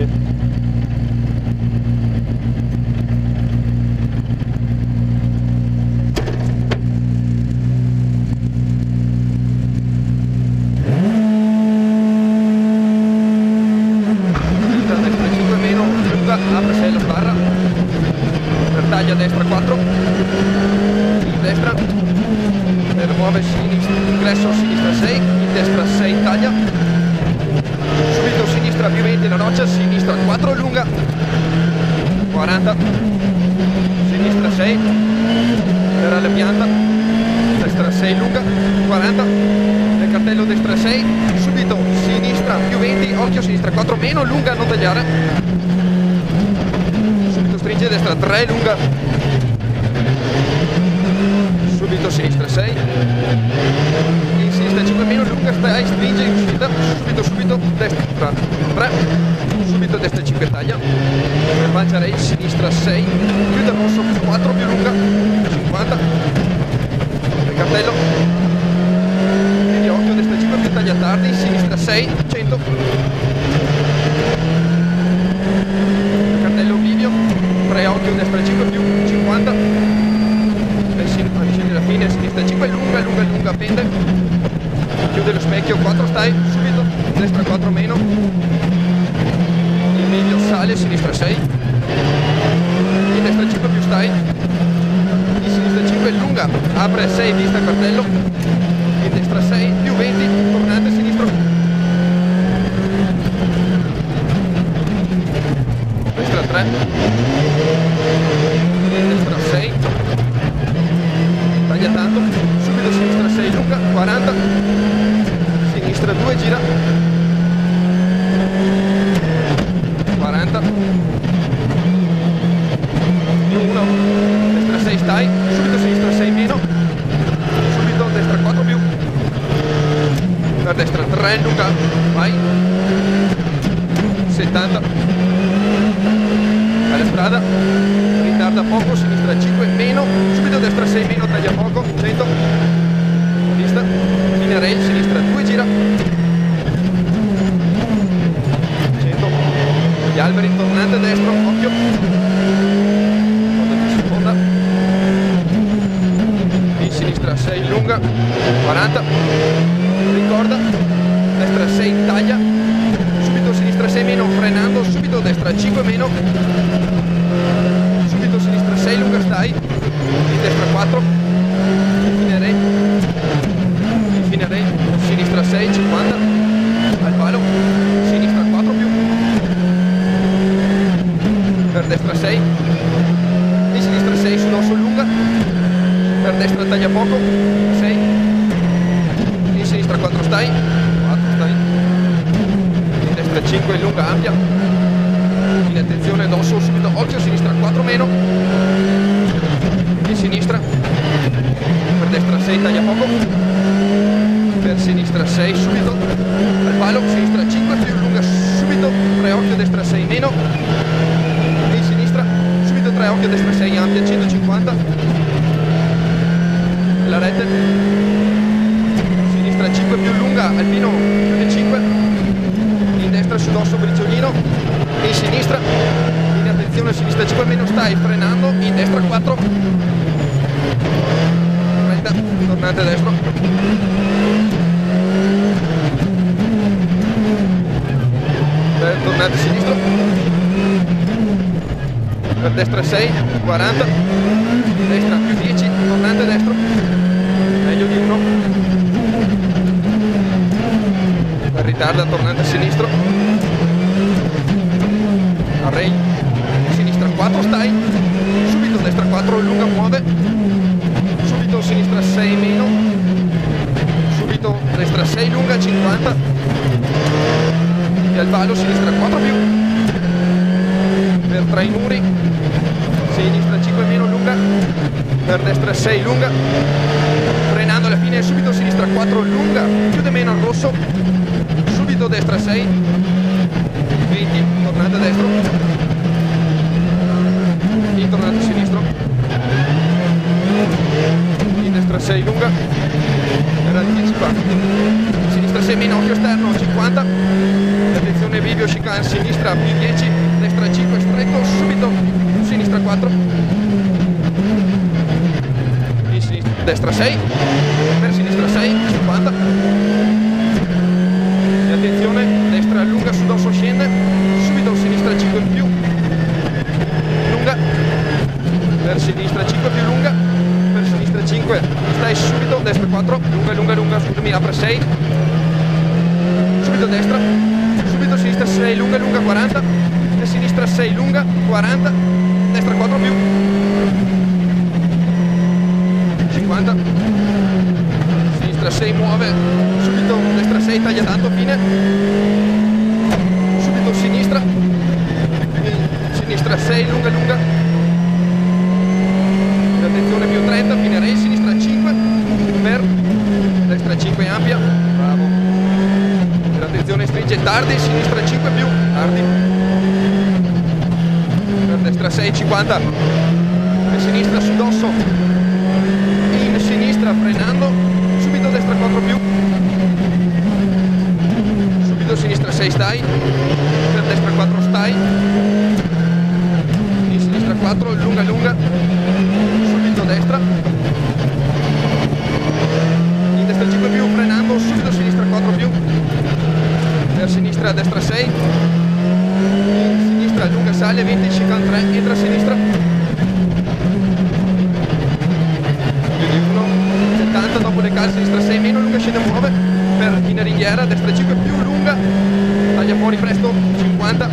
10 Sinistra, destra 5 meno, lunga, apre 6 la sbarra. Per taglia destra 4. In destra. Per muove sinistra, ingresso sinistra 6, in destra 6 taglia. Subito sinistra più 20 la roccia, sinistra 4 lunga. 40. Sinistra 6. Per alla pianta. Destra 6 lunga. 40. Nel cartello destra 6. Subito sinistra più 20. Occhio sinistra 4 meno lunga, non tagliare. Subito stringe destra 3 lunga. Subito sinistra 6. Sinistra 5 meno lunga, stai, stringe in uscita. Subito, subito, destra 3. Subito destra 5 taglia. Pancia rail, sinistra 6. Chiude rosso 4 più lunga. 50. Il cartello. Quindi occhio destra 5 più taglia tardi. Sinistra 6. 100. Il cartello bivio. 3 occhio destra 5 più 50. E si avvicini alla fine. Sinistra 5 lunga, lunga, lunga, pende. Chiude lo specchio. 4 stai. Subito. Destra 4 meno. Il medio sale. Sinistra 6. In destra 5 più stai. In sinistra 5 lunga. Apre 6 vista cartello. In destra 6 più 20. Tornante sinistro. Destra 3. Destra 6. Taglia tanto. Subito sinistra 6 lunga. 40. Sinistra 2 gira. 40. Più 1. Destra 6 stai. Subito sinistra 6 meno. Subito destra 4 più. Per destra 3 lunga. Vai. 70 alla strada ritarda poco sinistra 5 meno subito destra 6 meno taglia poco 100 vista linea rail sinistra 2 gira 100 alberi tornante destro occhio Coda di seconda in sinistra 6 lunga 40 ricorda destra 6 taglia subito sinistra 6 meno frenando subito destra 5 meno subito sinistra 6 lunga stai in destra 4 infine re infine re sinistra 6 50 al palo sinistra 4 più per destra 6 in sinistra 6 sull'osso lunga per destra taglia poco. 6 in sinistra 4 stai. 4 stai. In destra 5 lunga ampia. In attenzione d'osso subito. Occhio sinistra 4 meno in sinistra per destra 6 taglia poco per sinistra 6 subito al palo sinistra 5 più lunga subito 3 occhio destra 6 meno in sinistra subito 3 occhio destra 6 ampia 150 la rete sinistra 5 più alpino chiude 5 in destra sull'osso briciolino in sinistra in attenzione sinistra 5 meno stai frenando. In destra 4 30 tornate a destro per tornate a sinistro per destra 6 40 destra più 10 tornante a destro meglio di 1 per ritarda tornante a sinistro. Array sinistra 4 stai subito destra 4 lunga muove. Subito sinistra 6 meno subito destra 6 lunga 50 e al valo sinistra 4 più. Per tra i muri. Sinistra 5 meno lunga per destra 6 lunga frenando alla fine subito sinistra 4 lunga chiude meno al rosso destra 6 20 tornante destro in tornante sinistro? In destra 6 lunga. Era 10 qua sinistra 6 minocchio esterno 50 attenzione video chicane sinistra più 10 destra 5 stretto subito. Sinistra 4 in sinistra destra 6 per sinistra 6 subito destra, subito sinistra 6, lunga, lunga 40, e sinistra 6, lunga 40, destra 4 più, 50, sinistra 6 muove, subito destra 6 taglia tanto, fine, subito sinistra, sinistra 6, lunga, lunga, E attenzione più 30, fine rail, sinistra 5, per, destra 5 ampia, bravo, per attenzione stringe tardi, sinistra 5 più, tardi, per destra 6, 50, per sinistra su dosso, in sinistra frenando, subito destra 4 più, subito sinistra 6 stai, per destra 4 stai, in sinistra 4, lunga lunga, subito destra, in destra 5 più, frenando, subito sinistra 4 più, sinistra destra 6, in sinistra lunga sale, 20, 53, entra a sinistra, più di 1, 70 dopo le case, sinistra 6 meno, lunga scende muove, per in ringhiera, destra 5 più lunga, taglia fuori presto, 50,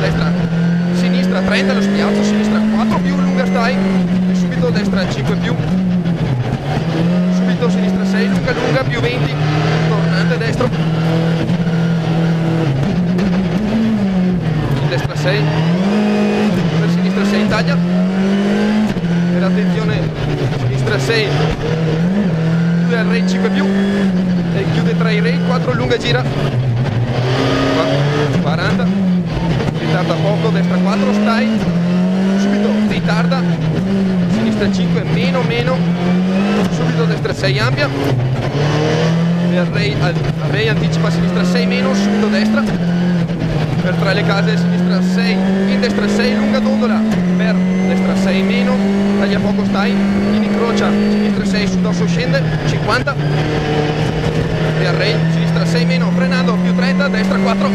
destra, sinistra 30, lo spiazzo, sinistra 4 più, lunga stai, e subito destra 5 più, subito sinistra 6, lunga lunga, più 20, tornante destro, destra 6, per sinistra 6 taglia, per attenzione sinistra 6, chiude al Ray 5 più, e chiude tra i Ray, 4 lunga gira, Qua, 40, ritarda poco, destra 4, stai, subito ritarda, sinistra 5, meno, meno, subito destra 6 ampia, Ray, Ray anticipa sinistra 6 meno, subito destra, per tra le case sinistra 6, in destra 6, lunga dondola, per destra 6 meno, taglia poco stai, in incrocia, sinistra 6 su dosso scende, 50, e al Ray, sinistra 6 meno, frenando, più 30, destra 4,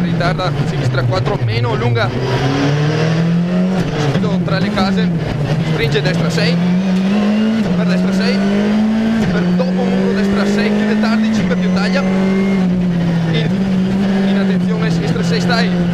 ritarda, sinistra 4 meno, lunga, subito tra le case, stringe destra 6, today.